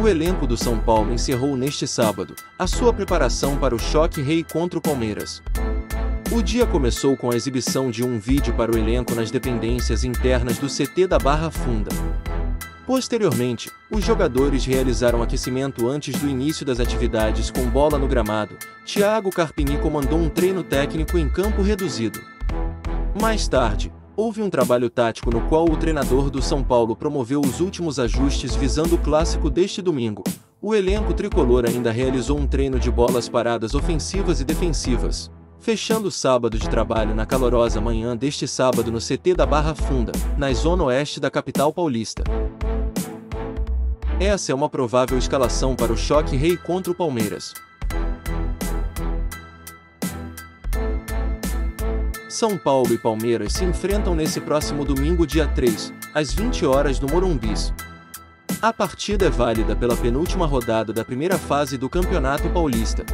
O elenco do São Paulo encerrou neste sábado a sua preparação para o choque rei contra o Palmeiras. O dia começou com a exibição de um vídeo para o elenco nas dependências internas do CT da Barra Funda. Posteriormente, os jogadores realizaram aquecimento antes do início das atividades com bola no gramado. Thiago Carpini comandou um treino técnico em campo reduzido. Mais tarde, houve um trabalho tático no qual o treinador do São Paulo promoveu os últimos ajustes visando o clássico deste domingo. O elenco tricolor ainda realizou um treino de bolas paradas ofensivas e defensivas. Fechando o sábado de trabalho na calorosa manhã deste sábado no CT da Barra Funda, na zona oeste da capital paulista. Essa é uma provável escalação para o choque rei contra o Palmeiras. São Paulo e Palmeiras se enfrentam nesse próximo domingo, dia 3, às 20 horas no Morumbis. A partida é válida pela penúltima rodada da primeira fase do Campeonato Paulista.